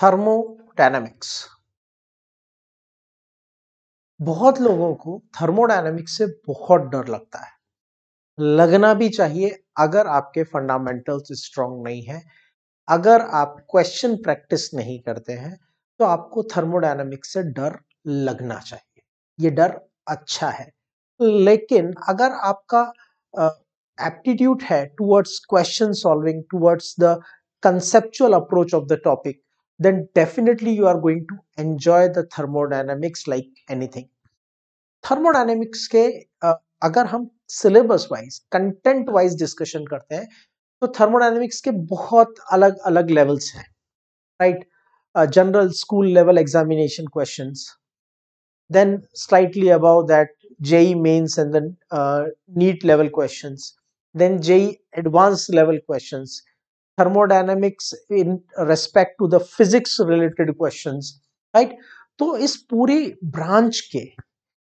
Thermodynamics. बहुत लोगों को थर्मोडायनामिक्स से बहुत डर लगता है। लगना भी चाहिए, अगर आपके फंडामेंटल्स स्ट्रांग नहीं है, अगर आप क्वेश्चन प्रैक्टिस नहीं करते हैं तो आपको थर्मोडायनामिक्स से डर लगना चाहिए। ये डर अच्छा है। लेकिन अगर आपका एप्टीट्यूड है towards question solving towards the conceptual approach of the topic then definitely you are going to enjoy the thermodynamics like anything thermodynamics के अगर हम syllabus wise content wise discussion करते हैं तो थर्मोडायनेमिक्स के बहुत अलग अलग लेवल्स हैं right general school level examination questions then slightly above that JE mains and then uh, NEET level questions then JE advanced level questions thermodynamics in respect to the physics related questions right तो इस पूरी branch के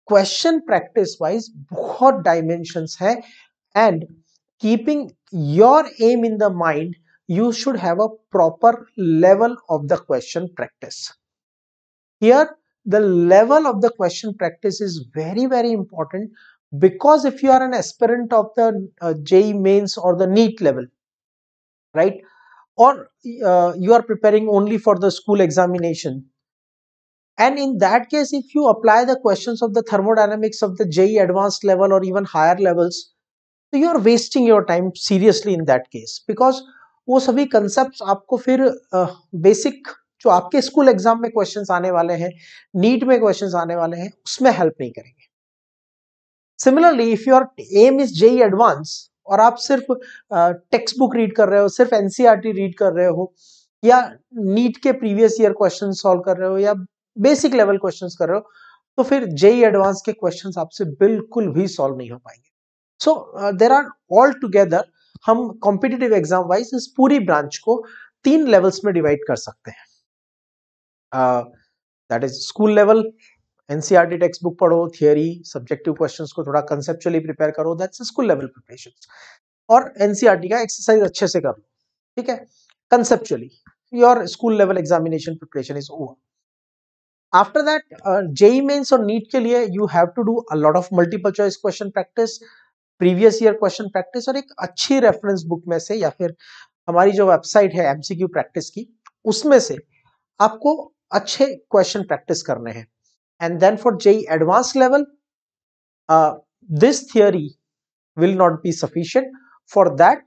question practice wise बहुत dimensions है and keeping your aim in the mind you should have a proper level of the question practice. Here, the level of the question practice is very, very important because if you are an aspirant of the uh, JE mains or the NEET level, right or uh, you are preparing only for the school examination and in that case if you apply the questions of the thermodynamics of the JE advanced level or even higher levels so you are wasting your time seriously in that case because वो सभी concept आपको फिर basic uh, जो आपके school exam में questions आने वाले हैं नीट में क्वेश्चंस आने वाले हैं उसमें हेल्प नहीं करेंगे similarly if your aim is JEE advance और आप सिर्फ़ टेक्स्ट बुक रीड कर रहे हो, सिर्फ़ एनसीईआरटी रीड कर रहे हो, या नीट के प्रीवियस ईयर क्वेश्चन सॉल्व कर रहे हो, या बेसिक लेवल क्वेश्चंस कर रहे हो तो फिर जेई एडवांस के क्वेश्चंस आपसे बिल्कुल भी सॉल्व नहीं हो पाएँगे। So there are all together हम कॉम्पिटिटिव एग्ज़ाम वाइज इस पूरी ब्रांच को तीन लेवल्स में डिवाइड कर सकते हैं। That is school level NCERT text book पढ़ो थियोरी सब्जेक्टिव क्वेश्चंस को थोड़ा कंसेप्चुअली प्रिपेयर करो दैट्स स्कूल लेवल प्रिपरेशन और एनसीईआरटी का एक्सरसाइज अच्छे से कर लो ठीक है? Conceptually your school level examination preparation is over after that JEE mains और नीट के लिए you have to do a lot of multiple choice question practice previous year question practice और एक अच्छी रेफरेंस बुक में से या फिर हमारी जो वेबसाइट है एमसीक्यू प्रैक्टिस की, उसमें से आपको अच्छे क्वेश्चन प्रैक्टिस करने हैं। And then for JE advanced level uh, this theory will not be sufficient for that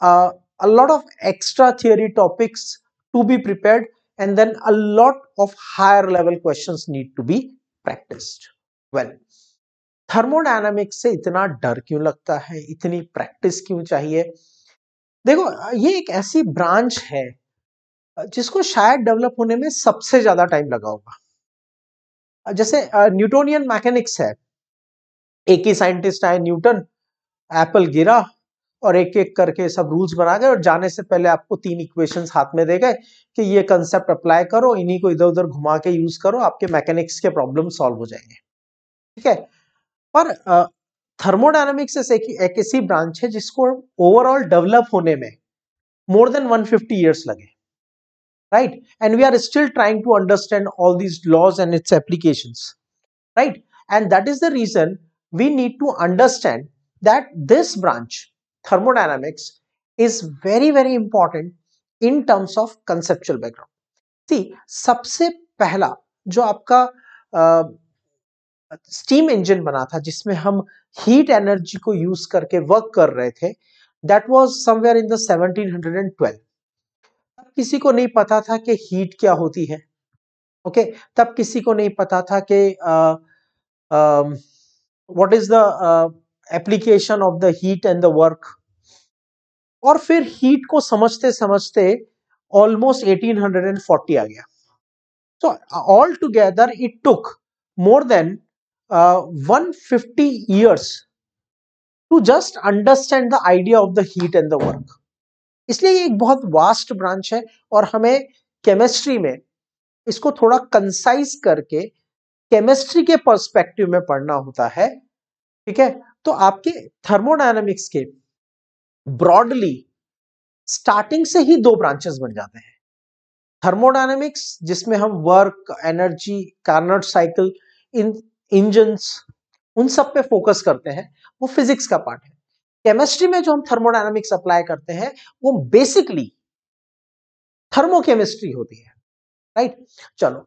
uh, a lot of extra theory topics to be prepared and then a lot of higher level questions need to be practiced well thermodynamics से इतना डर क्यों लगता है इतनी practice क्यों चाहिए देखो ये एक ऐसी ब्रांच है जिसको शायद डेवलप होने में सबसे ज़्यादा टाइम लगा होगा जैसे न्यूटोनियन मैकेनिक्स है। एक ही साइंटिस्ट आए न्यूटन एप्पल गिरा और एक एक करके सब रूल्स बना गए और जाने से पहले आपको तीन इक्वेशन हाथ में दे गए कि ये कंसेप्ट अप्लाई करो इन्हीं को इधर उधर घुमा के यूज़ करो आपके मैकेनिक्स के प्रॉब्लम सॉल्व हो जाएँगे। ठीक है? पर थर्मोडायनामिक्स एक, ऐसी ब्रांच है जिसको ओवरऑल डेवलप होने में मोर देन 150 इयर्स लगे। right and we are still trying to understand all these laws and its applications right and that is the reason we need to understand that this branch thermodynamics is very very important in terms of conceptual background see सबसे पहला जो आपका steam engine बना था जिसमें हम heat energy को use करके वर्क कर रहे थे that was somewhere in the 1712 तब किसी को नहीं पता था कि हीट क्या होती है। Okay okay? तब किसी को नहीं पता था कि what is the application of the heat and the work और फिर हीट को समझते समझते ऑलमोस्ट 1840 आ गया। तो all together it took more than one fifty years to just understand the idea of the heat and the work इसलिए ये एक बहुत वास्ट ब्रांच है और हमें केमिस्ट्री में इसको थोड़ा कंसाइज करके केमिस्ट्री के पर्सपेक्टिव में पढ़ना होता है, ठीक है? तो आपके थर्मोडायनामिक्स के ब्रॉडली स्टार्टिंग से ही दो ब्रांचेस बन जाते हैं। थर्मोडायनेमिक्स जिसमें हम वर्क एनर्जी कार्नट साइकिल इन उन सब पे फोकस करते हैं, वो फिजिक्स का पार्ट है। केमिस्ट्री में जो हम थर्मोडायनेमिक्स अप्लाई करते हैं, वो बेसिकली थर्मोकेमिस्ट्री होती है राइट चलो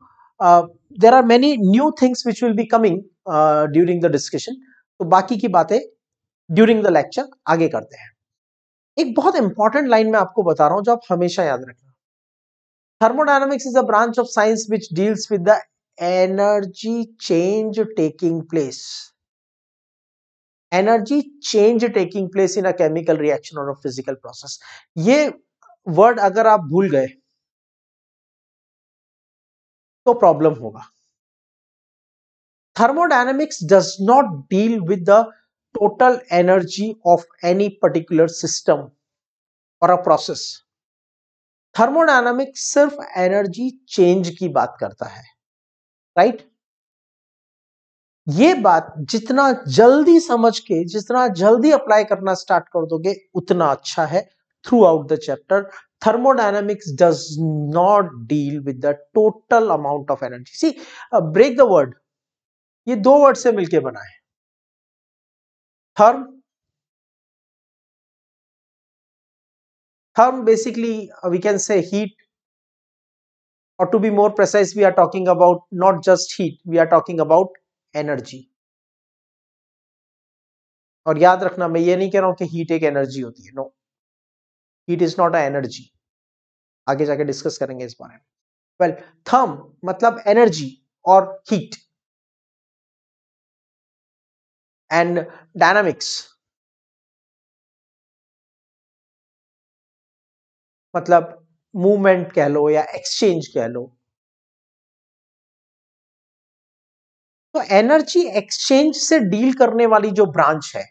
there are many new things which will be coming during the discussion तो बाकी की बातें ड्यूरिंग द लेक्चर आगे करते हैं। एक बहुत इंपॉर्टेंट लाइन में आपको बता रहा हूँ जो आप हमेशा याद रखना। Thermodynamics is a branch of science which deals with the energy change taking place energy change taking place in a chemical reaction और अ फ़िज़िकल प्रोसेस। ये वर्ड अगर आप भूल गए तो प्रॉब्लम होगा। thermodynamics does not deal with the total energy of any particular system or a process thermodynamics सिर्फ़ energy change की बात करता है, राइट? right? ये बात जितना जल्दी समझ के, जितना जल्दी अप्लाई करना स्टार्ट कर दोगे, उतना अच्छा है throughout the chapter thermodynamics does not deal with the total amount of energy see break the word ये दो वर्ड से मिलके बना है। Therm therm basically we can say heat और to be more precise we are talking about not just heat we are talking about energy. और याद रखना, मैं ये नहीं कह रहा हूँ कि हीट एक एनर्जी होती है no heat is not a energy आगे जाके डिस्कस करेंगे इस बारे में। वेल थर्म मतलब एनर्जी और हीट एंड डायनामिक्स मतलब मूवमेंट कह लो या एक्सचेंज कह लो तो एनर्जी एक्सचेंज से डील करने वाली जो ब्रांच है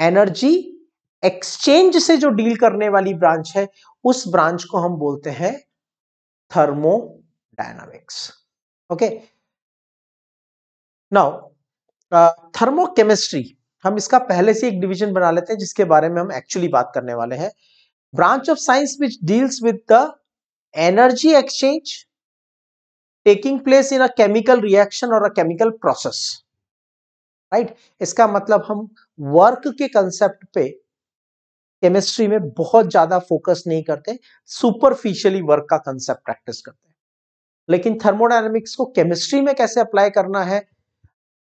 एनर्जी एक्सचेंज से जो डील करने वाली ब्रांच है, उस ब्रांच को हम बोलते हैं थर्मोडायनामिक्स ओके नाउ थर्मोकेमिस्ट्री हम इसका पहले से एक डिवीज़न बना लेते हैं, जिसके बारे में हम एक्चुअली बात करने वाले हैं। Branch of science which deals with the energy exchange taking place in a chemical reaction और अ केमिकल प्रोसेस राइट इसका मतलब हम वर्क के कंसेप्ट पे केमिस्ट्री में बहुत ज़्यादा फोकस नहीं करते सुपरफिशियली वर्क का कंसेप्ट प्रैक्टिस करते हैं। लेकिन थर्मोडायनेमिक्स को केमिस्ट्री में कैसे अप्लाई करना है?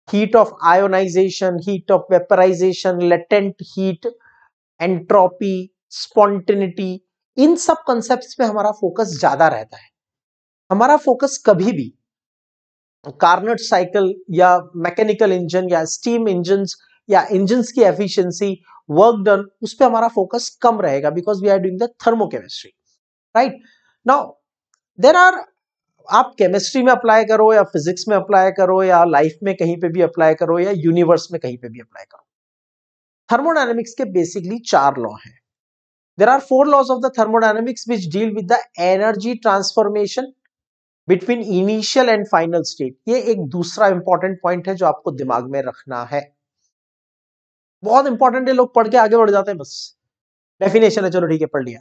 Heat of ionisation heat of vaporisation latent heat entropy spontaneity, इन सब कंसेप्ट पे हमारा फोकस ज़्यादा रहता है। हमारा फोकस कभी भी कार्नेट साइकिल या मैकेनिकल इंजन या स्टीम इंजन या इंजन की एफिशिएंसी वर्क डन उस पर हमारा फोकस कम रहेगा because we are doing the thermochemistry right now there are आप केमिस्ट्री में अप्लाई करो या फिजिक्स में अप्लाई करो या लाइफ में कहीं पे भी अप्लाई करो या यूनिवर्स में कहीं पे भी अप्लाई करो। थर्मोडायनेमिक्स के बेसिकली चार लॉ हैं। There are four laws of the thermodynamics which deal with the energy transformation between initial and final state ये एक दूसरा इंपॉर्टेंट पॉइंट है जो आपको दिमाग में रखना है। बहुत इंपॉर्टेंट है लोग पढ़ के आगे बढ़ जाते हैं बस। डेफिनेशन है चलो ठीक है पढ़ लिया।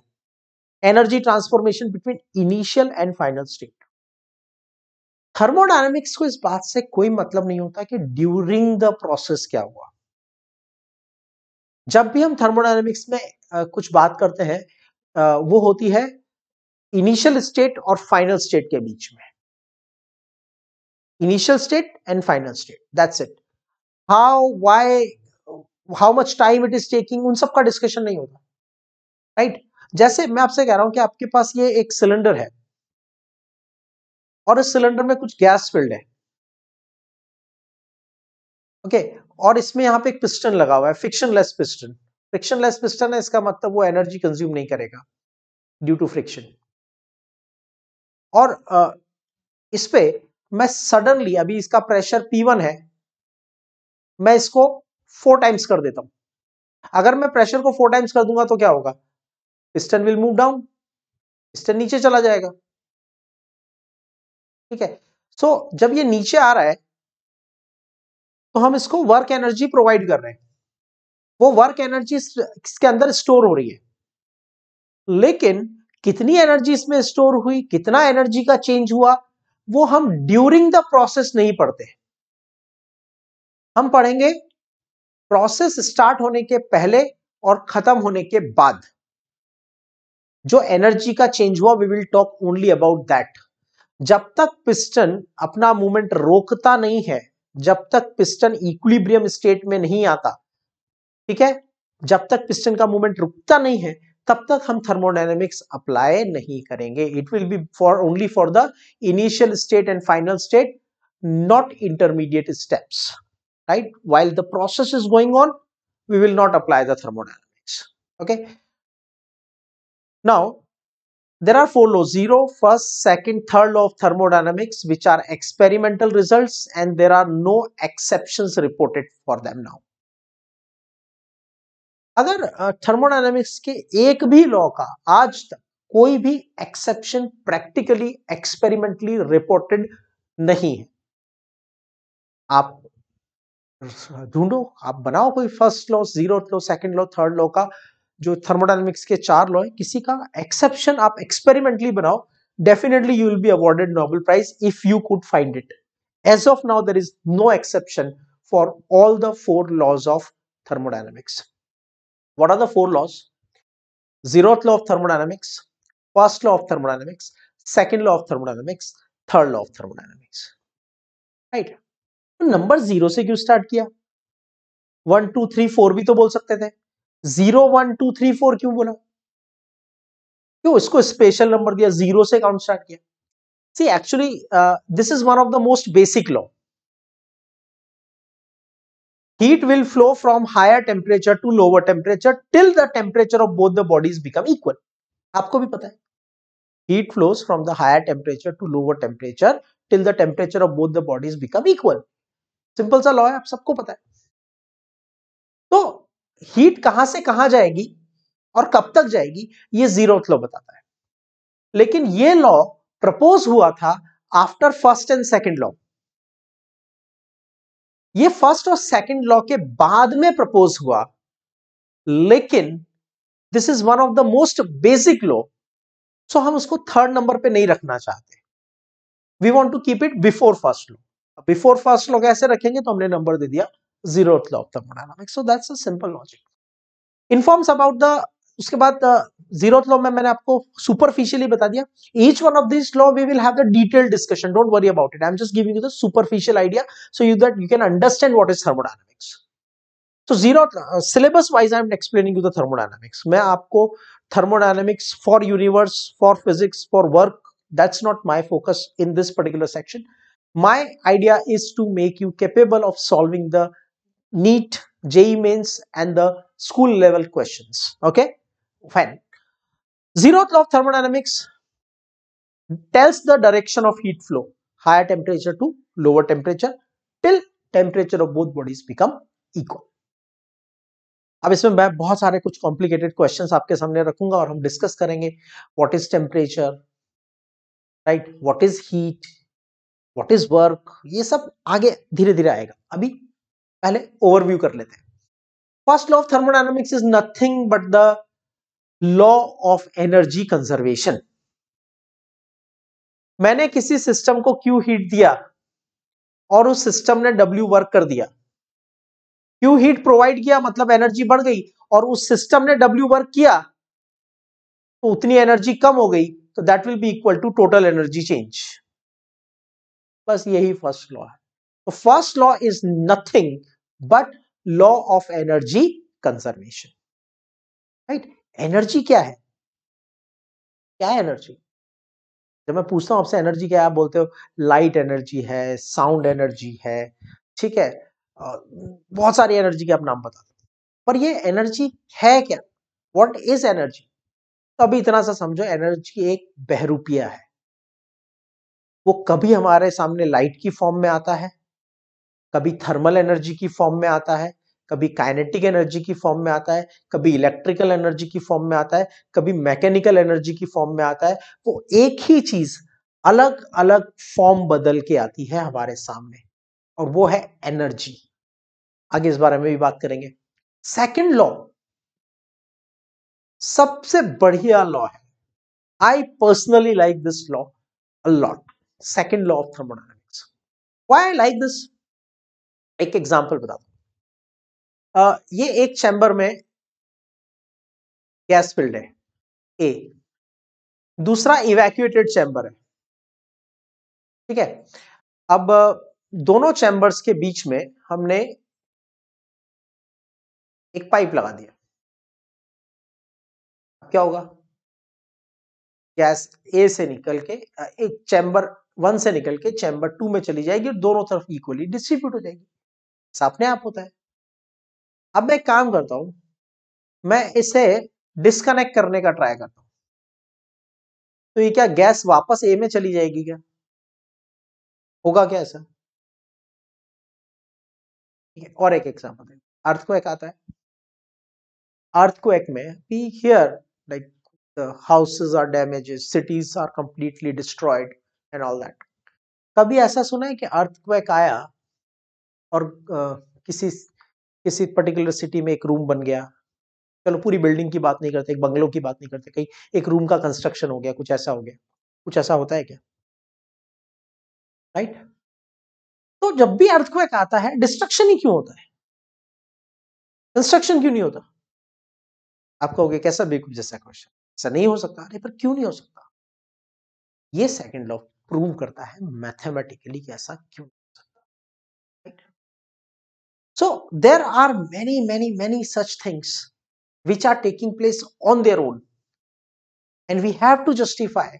Energy transformation between initial and final state thermodynamics को इस बात से कोई मतलब नहीं होता कि ड्यूरिंग द प्रोसेस क्या हुआ। जब भी हम थर्मोडायनेमिक्स में आ, कुछ बात करते हैं वो होती है इनिशियल स्टेट और फाइनल स्टेट के बीच में initial state and final state that's it how why how much time it is taking उन सब का डिस्कशन नहीं होता। Right right? जैसे मैं आपसे कह रहा हूँ कि आपके पास ये एक सिलेंडर है। और इस सिलेंडर में कुछ गैस फिल्ड है। ओके okay, और इसमें यहाँ पे एक पिस्टन लगा हुआ है फ्रिक्शनलेस पिस्टन फ्रिक्शनलेस पिस्टन है इसका मतलब वो एनर्जी कंज्यूम नहीं करेगा। ड्यू टू फ्रिक्शन और इस पे मैं सडनली अभी इसका प्रेशर P1 है मैं इसको फोर टाइम्स कर देता हूँ। अगर मैं प्रेशर को फोर टाइम्स कर दूँगा तो क्या होगा? Piston will move down piston नीचे चला जाएगा। ठीक है? सो so, जब ये नीचे आ रहा है तो हम इसको वर्क एनर्जी प्रोवाइड कर रहे हैं। वो वर्क एनर्जी इसके अंदर स्टोर हो रही है। लेकिन कितनी एनर्जी इसमें स्टोर हुई, कितना एनर्जी का चेंज हुआ, वो हम ड्यूरिंग द प्रोसेस नहीं पढ़ते हम पढ़ेंगे प्रोसेस स्टार्ट होने के पहले और खत्म होने के बाद। जो एनर्जी का चेंज हुआ we will talk only about that जब तक पिस्टन अपना मूवमेंट रोकता नहीं है, जब तक पिस्टन इक्विलिब्रियम स्टेट में नहीं आता, ठीक है? जब तक पिस्टन का मूवमेंट रुकता नहीं है तब तक हम थर्मोडायनेमिक्स अप्लाई नहीं करेंगे it will be for only for the initial state and final state not intermediate steps right while the process is going on we will not apply the thermodynamics okay now there are four laws zero first second third law of thermodynamics which are experimental results and there are no exceptions reported for them now अगर thermodynamics के एक भी law का आज तक कोई भी exception practically experimentally reported नहीं है आप ढूंढो, आप बनाओ कोई first law zero law second law third law का, जो थर्मोडायनेमिक्स के चार लॉ है, किसी का एक्सेप्शन आप एक्सपेरिमेंटली बनाओ definitely you will be awarded Nobel prize if you could find it as of now there is no exception for all the four laws of thermodynamics. What are the four laws? Zeroth law of thermodynamics, first law of thermodynamics, second law of thermodynamics, law of thermodynamics. Right? तो number zero से क्यों start किया one two three four भी तो बोल सकते थे zero one two three four क्यों बोला क्यों इसको स्पेशल नंबर दिया ज़ीरो से काउंट स्टार्ट किया see actually this is one of the most basic law heat will flow from higher temperature to lower temperature till the temperature of both the bodies become equal आपको भी पता है heat flows from the higher temperature to lower temperature till the temperature of both the bodies become equal simple सा law है आप सबको पता है तो हीट कहाँ से कहाँ जाएगी और कब तक जाएगी ये ज़ीरो लॉ बताता है लेकिन ये लॉ प्रपोज हुआ था after first and second law ये फ़र्स्ट और सेकंड लॉ के बाद में प्रपोज हुआ, लेकिन this is one of the most basic law so हम उसको थर्ड नंबर पे नहीं रखना चाहते। We want to keep it before first law before first law कैसे रखेंगे? तो हमने नंबर दे दिया zero law of thermodynamics so that's a simple logic informs about the उसके बाद ज़ीरो लॉ में मैंने आपको सुपरफिशियली बता दिया। Each one of this law we will have the detail discussion don't worry about it I am just giving you the superficial idea so you that you can understand what is thermodynamics तो zero syllabus wise I am explaining you the thermodynamics मैं आपको thermodynamics for universe for physics for work that's not my focus in this particular section my idea is to make you capable of solving the NEET, JE mains and the school level questions. Okay, fine. Zeroth law of thermodynamics tells the direction of heat flow, higher temperature to lower temperature till temperature of both bodies become equal. अब इसमें मैं बहुत सारे कुछ complicated questions आपके सामने रखूँगा और हम डिस्कस करेंगे what is temperature right what is heat what is work ये सब आगे धीरे धीरे आएगा अभी पहले ओवरव्यू कर लेते हैं first law of thermodynamics is nothing but the law of energy conservation मैंने किसी सिस्टम को क्यू हीट दिया? और उस सिस्टम ने डब्ल्यू वर्क कर दिया। क्यू हीट प्रोवाइड किया? मतलब एनर्जी बढ़ गई। और उस सिस्टम ने डब्ल्यू वर्क किया तो उतनी एनर्जी कम हो गई। तो that will be equal to total energy change बस यही फ़र्स्ट लॉ है। तो first law is nothing but law of energy conservation right energy क्या है? क्या है एनर्जी? जब मैं पूछता हूँ आपसे एनर्जी क्या है, आप बोलते हो, लाइट एनर्जी है, साउंड एनर्जी है। ठीक है? बहुत सारी एनर्जी के आप नाम बता दो। पर ये एनर्जी है क्या? व्हाट इज़ एनर्जी तो अभी इतना सा समझो, एनर्जी एक बहरूपिया है। वो कभी हमारे सामने लाइट की फॉर्म में आता है, कभी थर्मल एनर्जी की फॉर्म में आता है कभी काइनेटिक एनर्जी की फॉर्म में आता है, कभी इलेक्ट्रिकल एनर्जी की फॉर्म में आता है, कभी मैकेनिकल एनर्जी की फॉर्म में आता है, वो एक ही चीज़ अलग अलग फॉर्म बदल के आती है हमारे सामने और वो है एनर्जी आगे इस बारे में भी बात करेंगे सेकंड लॉ सबसे बढ़िया लॉ है I personally like this law a lot. Second law of. Why I like this? एक एग्ज़ाम्पल बता uh, ये एक चैम्बर में गैस फिल्ड है ए दूसरा इवैक्यूएटेड चैम्बर है ठीक है? अब दोनों चैम्बर्स के बीच में हमने एक पाइप लगा दिया। क्या होगा? गैस ए से निकल के एक चैम्बर वन से निकल के चैम्बर टू में चली जाएगी और दोनों तरफ़ इक्वली डिस्ट्रीब्यूट हो जाएगी। अपने आप होता है। अब मैं एक काम करता हूँ मैं इसे डिस्कनेक्ट करने का ट्राई करता हूँ। तो ये क्या गैस वापस ए में चली जाएगी क्या? होगा क्या ऐसा? और एक एग्जांपल अर्थ को एक आता है। अर्थ को एक में be here like the houses are damaged cities are completely destroyed and all कभी ऐसा सुना है कि अर्थक्वेक आया और uh, किसी किसी पर्टिकुलर सिटी में एक रूम बन गया। चलो, पूरी बिल्डिंग की बात नहीं करते, एक बंगलों की बात नहीं करते, कहीं एक रूम का कंस्ट्रक्शन हो गया, कुछ ऐसा हो गया। कुछ ऐसा होता है क्या? राइट तो जब भी अर्थक्वेक आता है डिस्ट्रक्शन ही क्यों होता है? कंस्ट्रक्शन क्यों नहीं होता? आप कहोगे, कैसा बेकूफ जैसा क्वेश्चन ऐसा नहीं हो सकता। अरे, पर क्यों नहीं हो सकता? ये सेकंड लॉ प्रूव करता है मैथमेटिकली कि ऐसा क्यों so there are many many many such things which are taking place on their own and we have to justify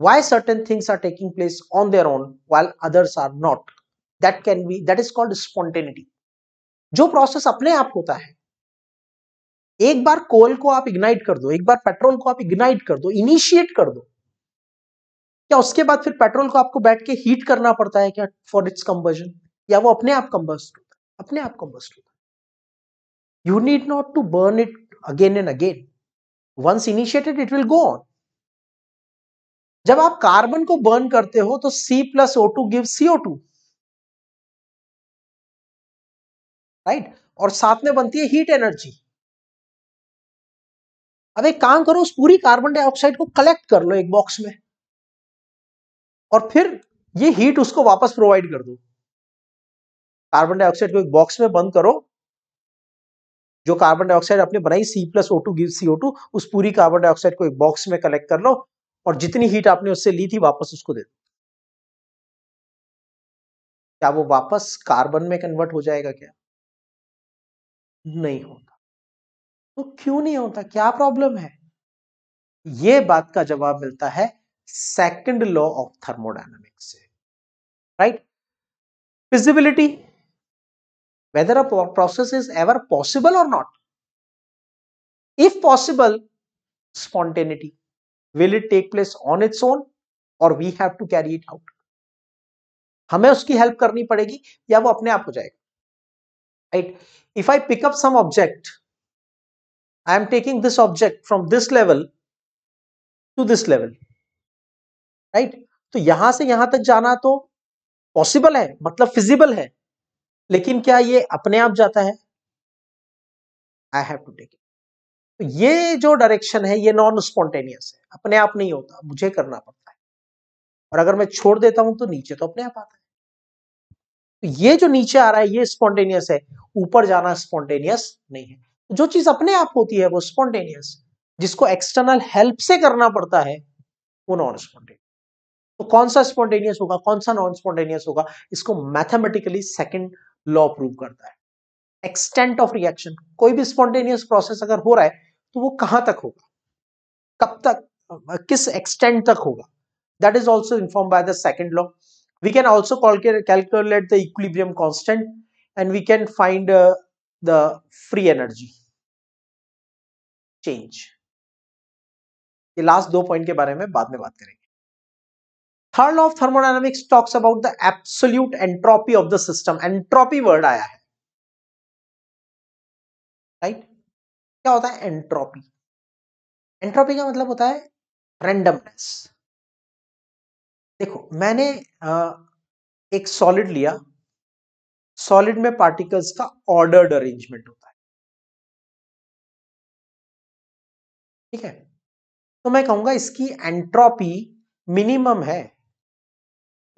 why certain things are taking place on their own while others are not. That can be, that is called spontaneity. जो process अपने आप होता है, एक बार कोल को आप ignite कर दो, एक बार पेट्रोल को आप इग्नाइट कर दो इनिशिएट कर दो क्या उसके बाद फिर पेट्रोल को आपको बैठ के हीट करना पड़ता है क्या फॉर इट्स कंबर्जन या वो अपने आप कंबस्ट है? अपने आप कंबस्ट होता है you need not to burn it again and again once initiated it will go on जब आप कार्बन को बर्न करते हो तो C plus O two give CO two right और साथ में बनती है हीट एनर्जी अब एक काम करो, उस पूरी कार्बन डाइऑक्साइड को कलेक्ट कर लो एक बॉक्स में। और फिर ये हीट उसको वापस प्रोवाइड कर दो। कार्बन डाइऑक्साइड को एक बॉक्स में बंद करो। जो कार्बन डाइऑक्साइड आपने बनाई C plus O two give CO two उस पूरी कार्बन डाइऑक्साइड को एक बॉक्स में कलेक्ट कर लो और जितनी हीट आपने उससे ली थी वापस उसको दे दो। क्या वो वापस कार्बन में कन्वर्ट हो जाएगा क्या? नहीं होता। तो क्यों नहीं होता? क्या प्रॉब्लम है? ये बात का जवाब मिलता है सेकंड लॉ ऑफ़ थर्मोडायनामिक्स से। Right feasibility whether a process is ever possible और not if possible spontaneity will it take place on its own और we have to carry it out हमें उसकी हेल्प करनी पड़ेगी या वो अपने आप हो जाएगा? Right if I pick up some object I am taking this object from this level to this level. right? तो यहाँ से यहाँ तक जाना तो पॉसिबल है मतलब फिजिबल है। लेकिन क्या ये अपने आप जाता है? I have to take it ये जो डायरेक्शन है, ये नॉन स्पॉन्टेनियस है। अपने आप नहीं होता, मुझे करना पड़ता है। और अगर मैं छोड़ देता हूँ तो नीचे तो अपने आप आता है। तो ये जो नीचे आ रहा है, ये स्पॉन्टेनियस है। ऊपर जाना स्पॉन्टेनियस नहीं है। जो चीज़ अपने आप होती है, वो स्पॉन्टेनियस जिसको एक्सटर्नल हेल्प से करना पड़ता है, वो नॉन स्पॉन्टेनियस तो कौन सा स्पॉन्टेनियस होगा? कौन सा नॉन स्पॉन्टेनियस होगा? इसको मैथमेटिकली सेकंड लॉ प्रूव करता है। एक्सटेंट ऑफ़ रिएक्शन कोई भी स्पॉन्टेनियस प्रोसेस अगर हो रहा है तो वो कहाँ तक होगा? कब तक, किस एक्सटेंट तक होगा? That is also inform by the second law we can also calculate the equilibrium constant and we can find the free energy change ये लास्ट दो पॉइंट के बारे में बाद में बात करेंगे। Third law of thermodynamics talks about the absolute entropy of the system entropy word आया है। Right right? क्या होता है? एंट्रोपी एंट्रोपी का मतलब होता है रेंडमनेस देखो मैंने आ, एक सॉलिड लिया। सॉलिड में पार्टिकल्स का ऑर्डर्ड अरेंजमेंट होता है। ठीक है? तो मैं कहूँगा इसकी एंट्रोपी मिनिमम है।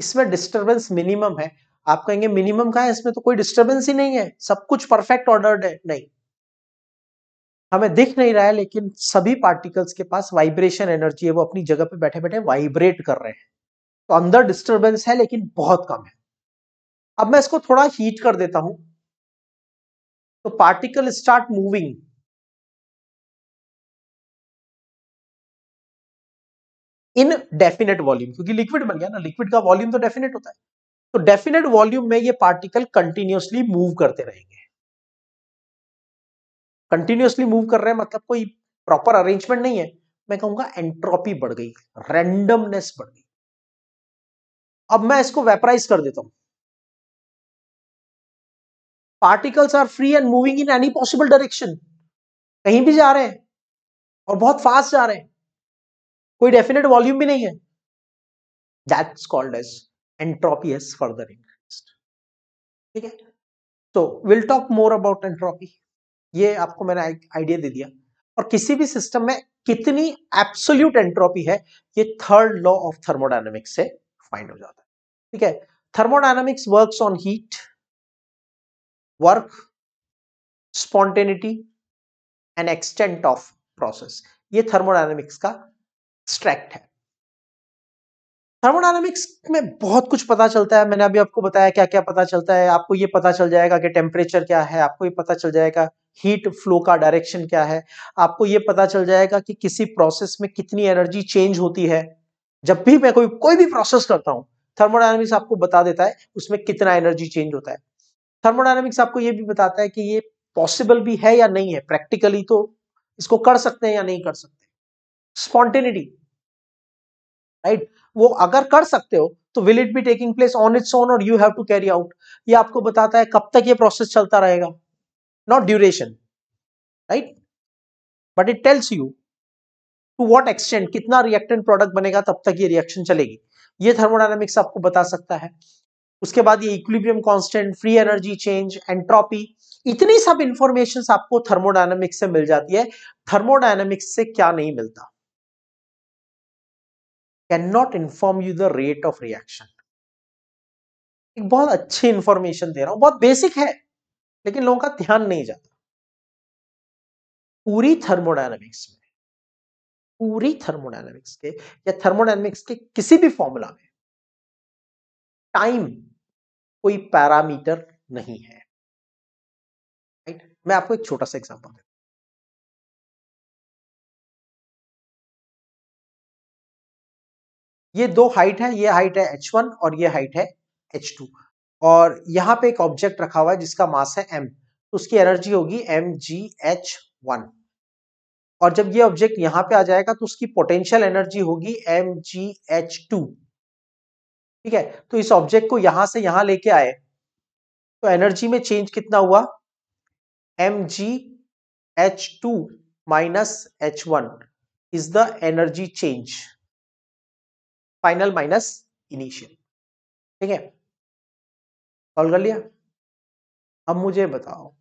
इसमें डिस्टरबेंस मिनिमम है। आप कहेंगे मिनिमम का है? इसमें तो कोई डिस्टरबेंस ही नहीं है। सब कुछ परफेक्ट ऑर्डर्ड है। नहीं। हमें दिख नहीं रहा है, लेकिन सभी पार्टिकल्स के पास वाइब्रेशन एनर्जी है। वो अपनी जगह पे बैठे बैठे वाइब्रेट कर रहे हैं। तो अंदर डिस्टरबेंस है, लेकिन बहुत कम है। अब मैं इसको थोड़ा हीट कर देता हूँ। तो particle start moving in definite volume क्योंकि लिक्विड बन गया ना लिक्विड का वॉल्यूम तो डेफिनेट होता है। तो डेफिनेट वॉल्यूम में ये पार्टिकल कंटिन्यूसली मूव करते रहेंगे। कंटिन्यूसली मूव कर रहे हैं मतलब कोई प्रॉपर अरेंजमेंट नहीं है। मैं कहूँगा एंट्रोपी बढ़ गई रैंडमनेस बढ़ गई। अब मैं इसको वेपराइज कर देता हूँ। Particles are free and moving in any possible direction कहीं भी जा रहे हैं और बहुत फास्ट जा रहे हैं। कोई डेफिनेट वॉल्यूम भी नहीं है। That's called as entropy as further increase ठीक है? तो will talk more about entropy ये आपको मैंने आइडिया दे दिया। और किसी भी सिस्टम में कितनी एब्सोल्यूट एंट्रोपी है, ये थर्ड लॉ ऑफ़ थर्मोडायनेमिक्स से फाइंड हो जाता है। ठीक है? Thermodynamics works on heat work spontaneity and extent of process ये थर्मोडायनेमिक्स का स्ट्रैक्ट है। थर्मोडायनेमिक्स में बहुत कुछ पता चलता है। मैंने अभी आपको बताया क्या क्या पता चलता है। आपको ये पता चल जाएगा कि टेम्परेचर क्या है। आपको ये पता चल जाएगा हीट फ्लो का डायरेक्शन क्या है। आपको ये पता चल जाएगा कि किसी प्रोसेस में कितनी एनर्जी चेंज होती है। जब भी मैं कोई कोई भी प्रोसेस करता हूँ, थर्मोडायनेमिक्स आपको बता देता है उसमें कितना एनर्जी चेंज होता है। थर्मोडायनेमिक्स आपको ये भी बताता है कि ये पॉसिबल भी है या नहीं है। प्रैक्टिकली तो इसको कर सकते हैं या नहीं कर सकते। Spontaneity right? वो अगर कर सकते हो तो will it be taking place on its own और you have to carry out ये आपको बताता है कब तक ये प्रोसेस चलता रहेगा। Not duration right but it tells you to what extent कितना रिएक्टेंट प्रोडक्ट बनेगा, तब तक ये रिएक्शन चलेगी। ये थर्मोडायनेमिक्स आपको बता सकता है। उसके बाद ये equilibrium constant free energy change entropy इतनी सब इंफॉर्मेशन आपको थर्मोडायनेमिक्स से मिल जाती है। थर्मोडायनेमिक्स से क्या नहीं मिलता। Not inform you the rate of reaction एक बहुत अच्छी इंफॉर्मेशन दे रहा हूँ। बहुत बेसिक है, लेकिन लोगों का ध्यान नहीं जाता। पूरी थर्मोडायनेमिक्स में, पूरी थर्मोडायनेमिक्स के, या थर्मोडायनेमिक्स के किसी भी फॉर्मूला में टाइम कोई पैरामीटर नहीं है। राइट मैं आपको एक छोटा सा एग्जांपल देता ये दो हाइट है, ये हाइट है h1 और ये हाइट है h2 और यहाँ पे एक ऑब्जेक्ट रखा हुआ है जिसका मास है m तो उसकी एनर्जी होगी एम जी एच वन और जब ये ऑब्जेक्ट यहाँ पे आ जाएगा तो उसकी पोटेंशियल एनर्जी होगी एम जी एच टू ठीक है? तो इस ऑब्जेक्ट को यहाँ से यहाँ लेके आए तो एनर्जी में चेंज कितना हुआ? M G H two minus H one is the energy change final minus initial ठीक है? सॉल्व कर लिया? अब मुझे बताओ,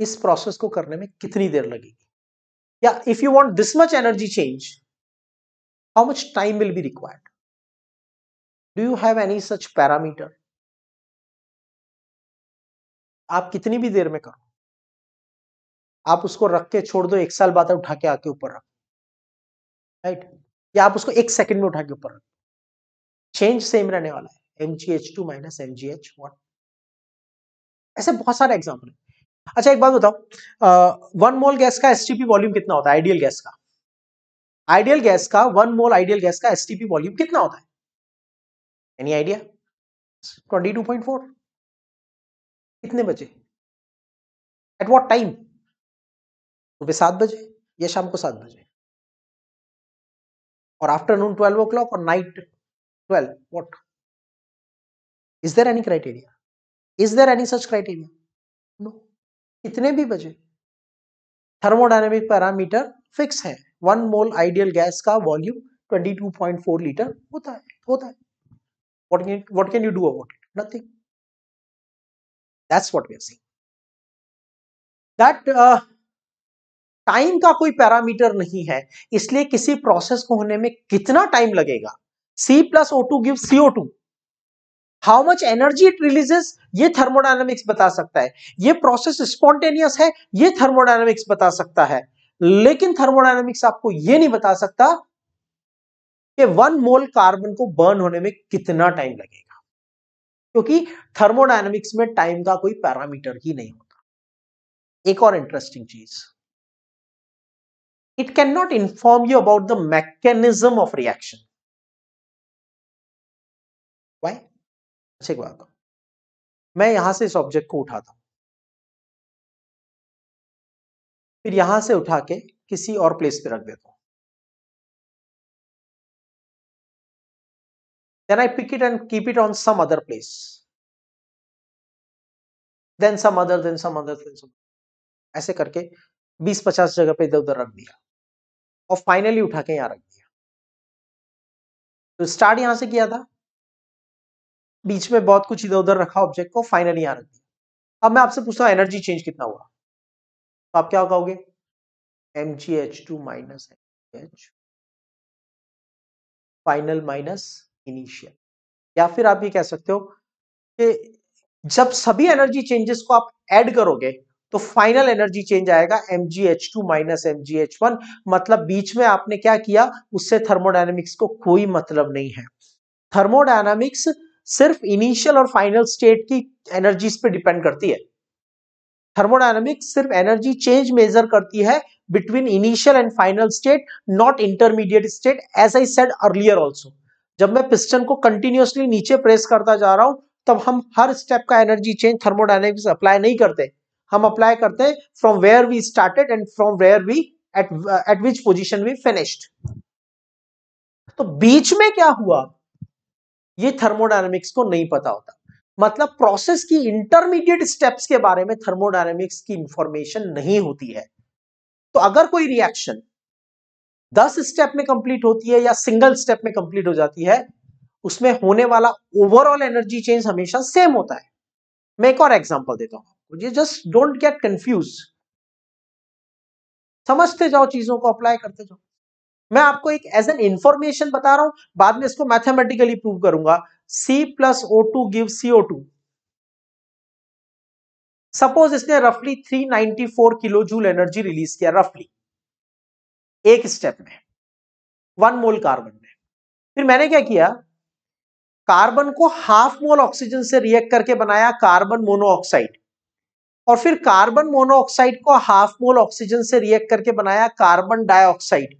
इस प्रोसेस को करने में कितनी देर लगेगी? या if you want this much energy change how much time will be required do you have any such parameter आप कितनी भी देर में करो। आप उसको रख के छोड़ दो, एक साल बाद उठा के आके ऊपर रखो। राइट या आप उसको एक सेकंड में उठा के ऊपर चेंज सेम रहने वाला है। M G H two minus M G H one ऐसे बहुत सारे एग्ज़ाम्पल है। अच्छा एक बात बताओ। वन मोल गैस का एसटीपी वॉल्यूम कितना होता है? आइडियल गैस का। आइडियल गैस का वन मोल आइडियल गैस का एसटीपी वॉल्यूम कितना होता है? एनी आइडिया 22.4 कितने बजे? एट वॉट टाइम सुबह सात बजे या शाम को सात बजे? आफ्टरनून ट्वेल्व ओ क्लॉक और night twelve what is there any criteria is there any such criteria no कितने भी बजे? थर्मोडायनेमिक पैरामीटर फिक्स है। वन मोल आइडियल गैस का वॉल्यूम 22.4 लीटर होता है होता है। What can what can you do about it? Nothing. That's what we are saying. That uh, time का कोई पैरामीटर नहीं है, इसलिए किसी प्रोसेस को होने में कितना टाइम लगेगा? C plus O two give CO two how much energy it releases ये थर्मोडायनामिक्स बता सकता है। ये प्रोसेस स्पॉन्टेनियस है, ये थर्मोडायनामिक्स बता सकता है। लेकिन थर्मोडायनामिक्स आपको ये नहीं बता सकता कि वन मोल कार्बन को बर्न होने में कितना टाइम लगेगा। क्योंकि थर्मोडायनामिक्स में टाइम का कोई पैरामीटर ही नहीं होता। एक और इंटरेस्टिंग चीज़। It cannot inform you about the mechanism of reaction. Why? अच्छी बात मैं यहाँ से इस ऑब्जेक्ट को उठाता हूँ फिर यहाँ से उठा के किसी और प्लेस पे रख देता हूँ then I pick it and keep it on some other place. Then some other, then some other, then some. ऐसे करके 20-50 जगह पे इधर उधर रख दिया और फाइनली उठा के यहाँ रख दिया। तो स्टार्ट यहाँ से किया था। बीच में बहुत कुछ इधर उधर रखा ऑब्जेक्ट को फाइनली यहाँ रख दिया। अब मैं आपसे पूछता हूँ एनर्जी चेंज कितना हुआ? तो आप क्या कहोगे? M G H two minus M H final minus initial या फिर आप ये कह सकते हो कि जब सभी एनर्जी चेंजेस को आप ऐड करोगे तो फाइनल एनर्जी चेंज आएगा M G H two minus M G H one मतलब बीच में आपने क्या किया, उससे थर्मोडायनेमिक्स को कोई मतलब नहीं है। थर्मोडायनामिक्स सिर्फ़ इनिशियल और फाइनल स्टेट की एनर्जीज पे डिपेंड करती है। थर्मोडायनामिक्स सिर्फ़ एनर्जी चेंज मेजर करती है between initial and final state not intermediate state as I said earlier also जब मैं पिस्टन को कंटिन्यूसली नीचे प्रेस करता जा रहा हूँ, तब हम हर स्टेप का एनर्जी चेंज थर्मोडायनेमिक्स अप्लाई नहीं करते। हम अप्लाई करते हैं from where we started and from where we at at which position we finished तो बीच में क्या हुआ? ये थर्मोडायनेमिक्स को नहीं पता होता। मतलब प्रोसेस की इंटरमीडिएट स्टेप्स के बारे में थर्मोडायनेमिक्स की इंफॉर्मेशन नहीं होती है। तो अगर कोई रिएक्शन दस स्टेप में कंप्लीट होती है या सिंगल स्टेप में कंप्लीट हो जाती है, उसमें होने वाला ओवरऑल एनर्जी चेंज हमेशा सेम होता है। मैं एक और एग्जांपल देता हूँ। ये जस्ट डोंट गेट कंफ्यूज समझते जाओ, चीज़ों को अप्लाई करते जाओ। मैं आपको एक एज एन इंफॉर्मेशन बता रहा हूँ, बाद में इसको मैथमेटिकली प्रूव करूँगा। C plus O two give CO two suppose इसने रफली 394 किलो जूल एनर्जी रिलीज़ किया रफली एक स्टेप में। वन मोल कार्बन में। फिर मैंने क्या किया? कार्बन को हाफ़ मोल ऑक्सीजन से रिएक्ट करके बनाया कार्बन मोनोऑक्साइड और फिर कार्बन मोनोऑक्साइड को हाफ़ मोल ऑक्सीजन से रिएक्ट करके बनाया कार्बन डाइऑक्साइड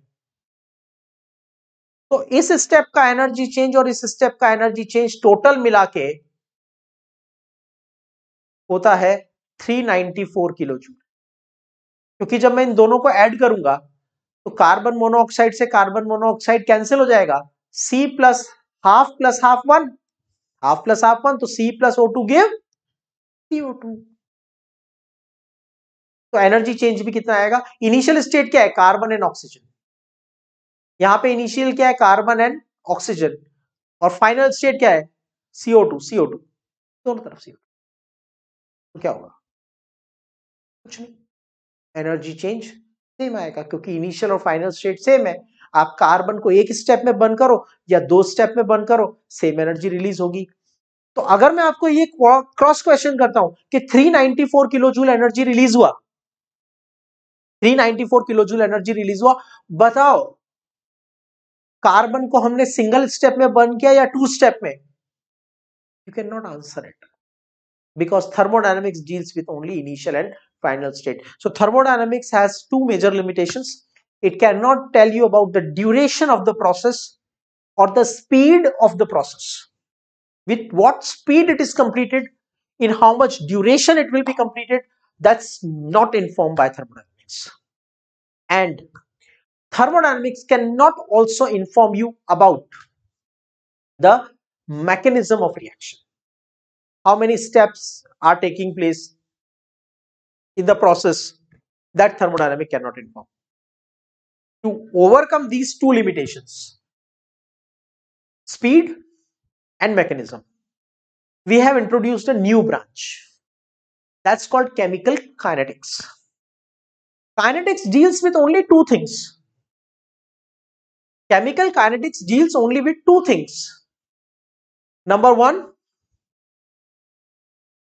तो इस स्टेप का एनर्जी चेंज और इस स्टेप का एनर्जी चेंज टोटल मिला के होता है 394 किलो जूल। क्योंकि जब मैं इन दोनों को ऐड करूँगा तो कार्बन मोनोऑक्साइड से कार्बन मोनोऑक्साइड कैंसिल हो जाएगा। C plus half plus half one half plus half one तो C plus O two give CO two तो एनर्जी चेंज भी कितना आएगा? इनिशियल स्टेट क्या है? कार्बन एंड ऑक्सीजन यहाँ पे इनिशियल क्या है? कार्बन एंड ऑक्सीजन और फाइनल स्टेट क्या है? सीओ टू सीओ टू दोनों तरफ़ सीओ तो क्या होगा? कुछ नहीं. एनर्जी चेंज सेम आएगा, क्योंकि इनिशियल और फाइनल स्टेट सेम है। आप कार्बन को एक स्टेप में बंद करो या दो स्टेप में बंद करो सेम एनर्जी रिलीज़ होगी। तो अगर मैं आपको ये क्रॉस क्वेश्चन करता हूँ कि 394 किलो जूल एनर्जी रिलीज़ हुआ 394 किलोजूल एनर्जी रिलीज़ हुआ। बताओ, कार्बन को हमने सिंगल स्टेप में बर्न किया या टू स्टेप में? You can not answer it because thermodynamics deals with only initial and final state so thermodynamics has two major limitation it can not tell you about the duration of the process और the speed of the process with what speed it is completed in how much duration it will be completed that's not inform by thermodynamics and thermodynamics cannot also inform you about the mechanism of reaction. How many steps are taking place in the process that thermodynamic cannot inform. To overcome these two limitations, speed and mechanism, we have introduced a new branch that's called chemical kinetics. Kinetics deals with only two things. Chemical kinetics deals only with two things. Number one,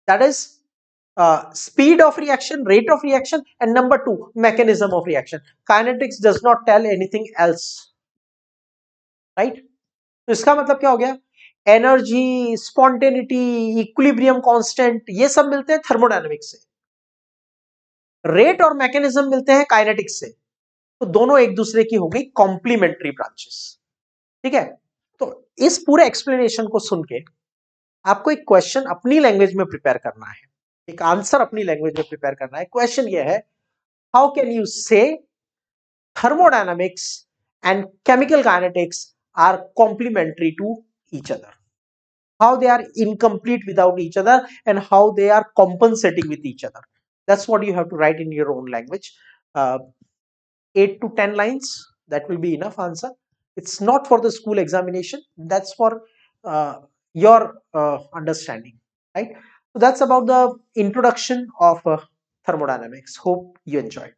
that is uh, speed of reaction, rate of reaction, and number two, mechanism of reaction. Kinetics does not tell anything else. Right? तो इसका मतलब क्या हो गया energy spontaneity equilibrium constant ये सब मिलते हैं थर्मोडायनेमिक्स से रेट और मैकेनिज्म मिलते हैं काइनेटिक्स से। तो दोनों एक दूसरे की हो गई कॉम्प्लीमेंट्री ब्रांचेस ठीक है? तो इस पूरे एक्सप्लेनेशन को सुन के आपको एक क्वेश्चन अपनी लैंग्वेज में प्रिपेयर करना है। एक आंसर अपनी लैंग्वेज में प्रिपेयर करना है। क्वेश्चन ये है how can you say thermodynamics and chemical kinetics are complementary to each other? How they are incomplete without each other and how they are compensating with each other? That's what you have to write in your own language. Uh, 8 to 10 lines that will be enough answer. It's not for the school examination. That's for uh, your uh, understanding right? So that's about the introduction of uh, thermodynamics. Hope you enjoyed